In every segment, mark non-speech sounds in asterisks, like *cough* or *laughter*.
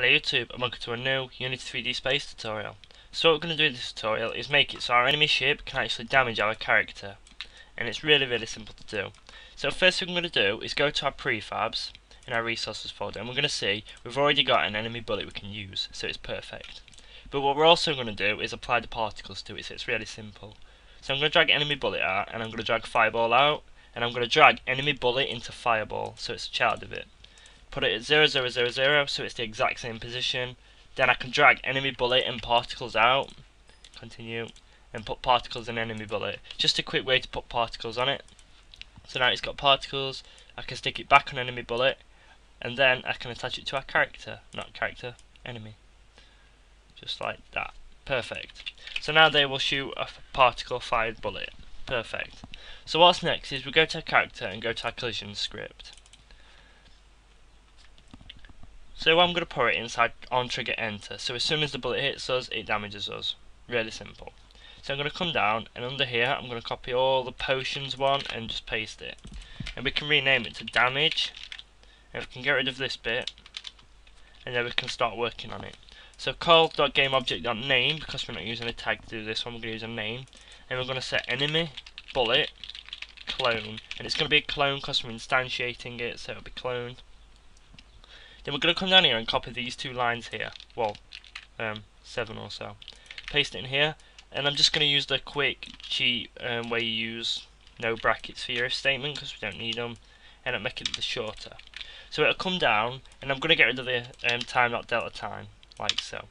Hello YouTube and welcome to a new Unity 3D Space tutorial. So what we're going to do in this tutorial is make it so our enemy ship can actually damage our character. And it's really really simple to do. So first thing we're going to do is go to our prefabs in our resources folder and we're going to see we've already got an enemy bullet we can use so it's perfect. But what we're also going to do is apply the particles to it so it's really simple. So I'm going to drag enemy bullet out and I'm going to drag fireball out and I'm going to drag enemy bullet into fireball so it's a child of it put it at 0, 0, 0, 0, so it's the exact same position. Then I can drag enemy bullet and particles out. Continue. And put particles in enemy bullet. Just a quick way to put particles on it. So now it's got particles. I can stick it back on enemy bullet. And then I can attach it to our character. Not character, enemy. Just like that. Perfect. So now they will shoot a particle fired bullet. Perfect. So what's next is we go to our character and go to our collision script. So I'm going to put it inside on trigger enter. So as soon as the bullet hits us, it damages us. Really simple. So I'm going to come down and under here I'm going to copy all the potions one and just paste it. And we can rename it to damage. And we can get rid of this bit. And then we can start working on it. So call.gameObject.name because we're not using a tag to do this one, we're going to use a name. And we're going to set enemy bullet clone. And it's going to be a clone because we're instantiating it, so it'll be cloned. Then we're going to come down here and copy these two lines here. Well, um, seven or so. Paste it in here. And I'm just going to use the quick cheat um, where you use no brackets for your if statement because we don't need them. And it'll make it the shorter. So it'll come down and I'm going to get rid of the um, Time.deltaTime. Like so.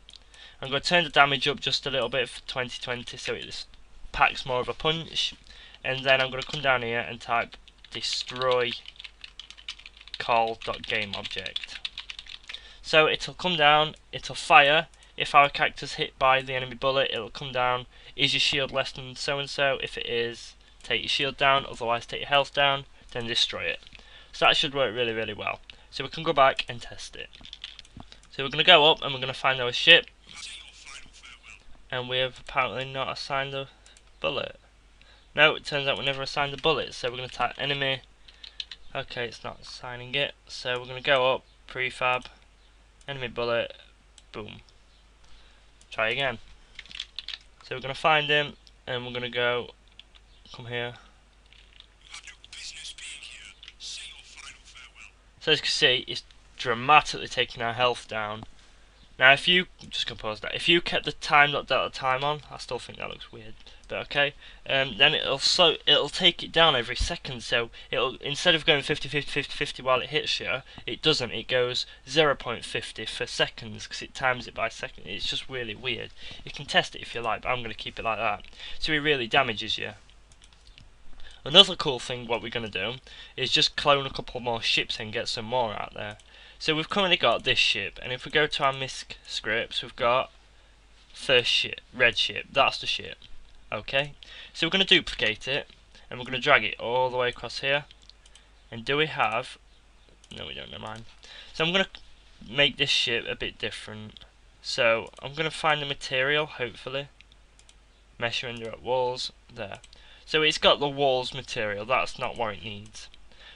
I'm going to turn the damage up just a little bit for 2020 so it packs more of a punch. And then I'm going to come down here and type destroy call.gameObject. So it'll come down, it'll fire. If our character's hit by the enemy bullet, it'll come down. Is your shield less than so and so? If it is, take your shield down, otherwise take your health down, then destroy it. So that should work really, really well. So we can go back and test it. So we're going to go up and we're going to find our ship. And we have apparently not assigned a bullet. No, it turns out we never assigned the bullet. So we're going to type enemy. Okay, it's not assigning it. So we're going to go up, prefab, enemy bullet, boom. Try again. So we're going to find him, and we're going to go, come here. So as you can see, it's dramatically taking our health down. Now if you, just compose that, if you kept the Time.deltaTime on, I still think that looks weird but okay. Um, then it'll so it'll take it down every second so it'll instead of going 50 50 50 50 while it hits you it doesn't. It goes 0.50 for seconds because it times it by second. It's just really weird. You can test it if you like but I'm going to keep it like that. So it really damages you. Another cool thing what we're going to do is just clone a couple more ships and get some more out there. So we've currently got this ship and if we go to our MISC scripts we've got first ship, red ship, that's the ship. Okay, so we're going to duplicate it and we're going to drag it all the way across here. And do we have... No, we don't, never mind. So I'm going to make this ship a bit different. So I'm going to find the material, hopefully. Mesh Renderer walls, there. So it's got the walls material, that's not what it needs.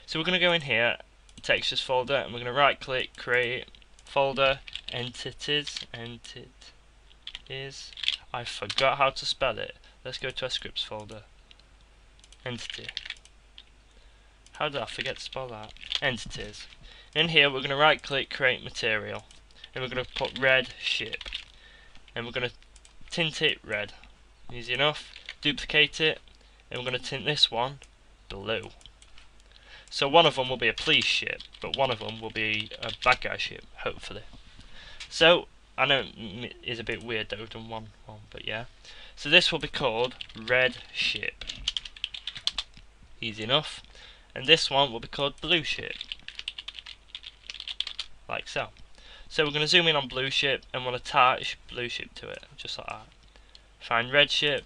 So we're going to go in here, textures folder, and we're going to right click, create folder, entities, entities. I forgot how to spell it. Let's go to our scripts folder. Entity. How did I forget to spell that? Entities. In here we're going to right click create material. And we're going to put red ship. And we're going to tint it red. Easy enough. Duplicate it. And we're going to tint this one blue. So one of them will be a police ship, but one of them will be a bad guy ship, hopefully. So, I know it is a bit weird though, done one, one, but yeah. So this will be called Red Ship. Easy enough. And this one will be called Blue Ship. Like so. So we're going to zoom in on Blue Ship and we'll attach Blue Ship to it. Just like that. Find Red Ship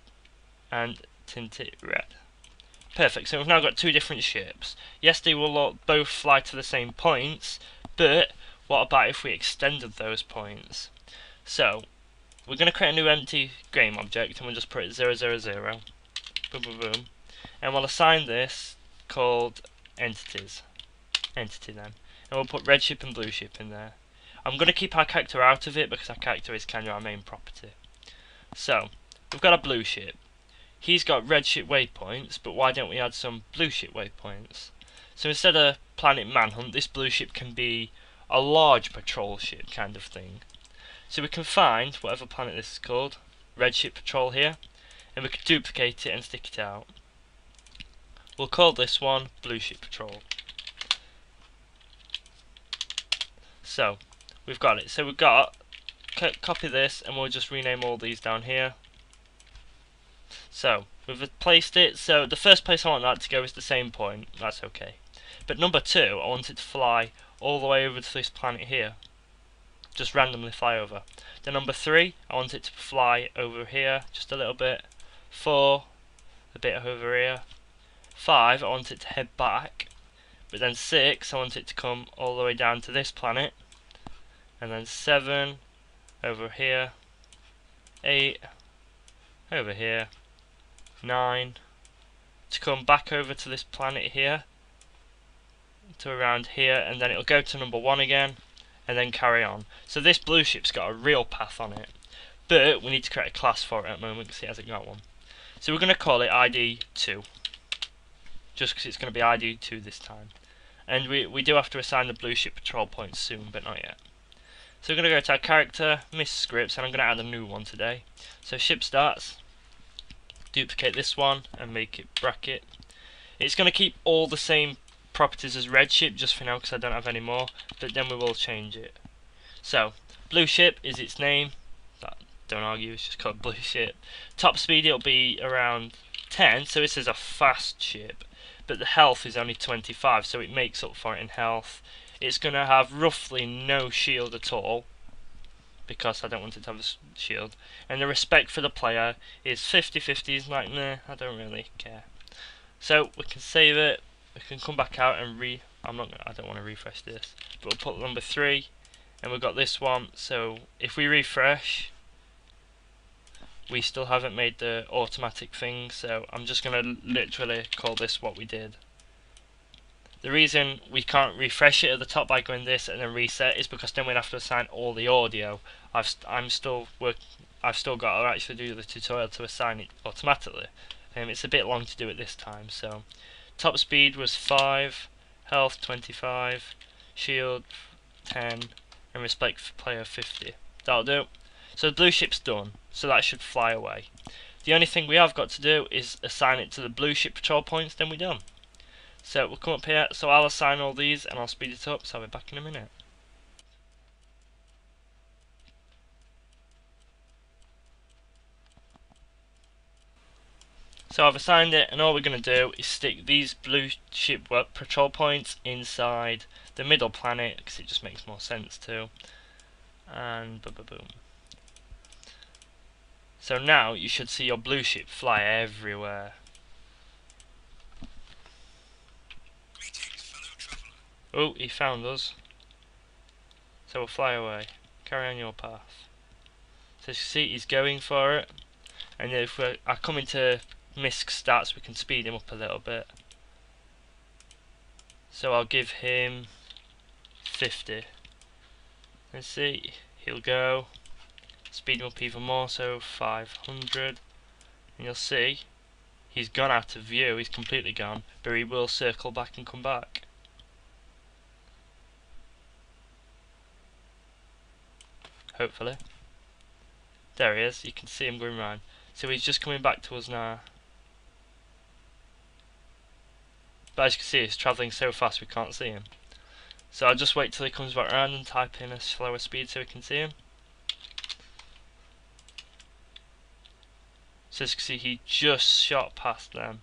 and tint it red. Perfect, so we've now got two different ships. Yes, they will both fly to the same points, but what about if we extended those points? So, we're going to create a new empty game object and we'll just put it 000. Boom, boom, boom. And we'll assign this called entities. Entity then. And we'll put red ship and blue ship in there. I'm going to keep our character out of it because our character is kind of our main property. So, we've got a blue ship. He's got red ship waypoints, but why don't we add some blue ship waypoints? So instead of planet manhunt, this blue ship can be a large patrol ship kind of thing. So we can find whatever planet this is called, red ship patrol here, and we can duplicate it and stick it out. We'll call this one blue ship patrol. So, we've got it. So we've got, copy this and we'll just rename all these down here. So, we've placed it, so the first place I want that to go is the same point, that's okay. But number two, I want it to fly all the way over to this planet here. Just randomly fly over. Then number three, I want it to fly over here, just a little bit. Four, a bit over here. Five, I want it to head back. But then six, I want it to come all the way down to this planet and then 7 over here 8 over here 9 to come back over to this planet here to around here and then it'll go to number 1 again and then carry on. So this blue ship's got a real path on it but we need to create a class for it at the moment because it hasn't got one. So we're going to call it ID2 just because it's going to be ID2 this time. And we, we do have to assign the blue ship patrol points soon but not yet. So we're going to go to our character, misc scripts, and I'm going to add a new one today. So ship starts, duplicate this one and make it bracket. It's going to keep all the same properties as red ship just for now because I don't have any more, but then we will change it. So, blue ship is its name, don't argue, it's just called *laughs* blue ship. Top speed it'll be around 10, so this is a fast ship, but the health is only 25, so it makes up for it in health it's going to have roughly no shield at all because I don't want it to have a shield. And the respect for the player is 50-50 is like nah I don't really care. So we can save it we can come back out and re I'm not I don't want to refresh this but we'll put number 3 and we've got this one. So if we refresh we still haven't made the automatic thing so I'm just going to literally call this what we did the reason we can't refresh it at the top by going this and then reset is because then we'd have to assign all the audio. I've st I'm still work I've still got to actually do the tutorial to assign it automatically. Um, it's a bit long to do it this time. So top speed was 5, health 25, shield 10, and respect for player 50. That'll do. So the blue ship's done. So that should fly away. The only thing we have got to do is assign it to the blue ship patrol points, then we're done. So we'll come up here, so I'll assign all these and I'll speed it up, so I'll be back in a minute. So I've assigned it and all we're going to do is stick these blue ship patrol points inside the middle planet because it just makes more sense too. And boom, boom, boom. So now you should see your blue ship fly everywhere. Oh, he found us. So we'll fly away. Carry on your path. So you see he's going for it. And if we are coming to misc stats, we can speed him up a little bit. So I'll give him 50. Let's see, he'll go. Speed him up even more, so 500. And you'll see, he's gone out of view, he's completely gone, but he will circle back and come back. Hopefully. There he is, you can see him going round. So he's just coming back to us now. But as you can see, he's travelling so fast we can't see him. So I'll just wait till he comes back around and type in a slower speed so we can see him. So as you can see, he just shot past them.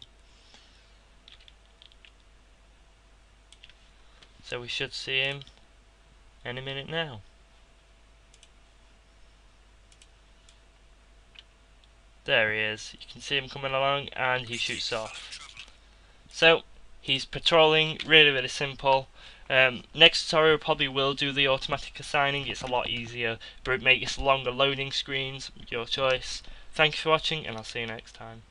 So we should see him any minute now. There he is. You can see him coming along and he shoots off. So, he's patrolling, really really simple. Um, next tutorial probably will do the automatic assigning, it's a lot easier, but it makes longer loading screens, your choice. Thank you for watching and I'll see you next time.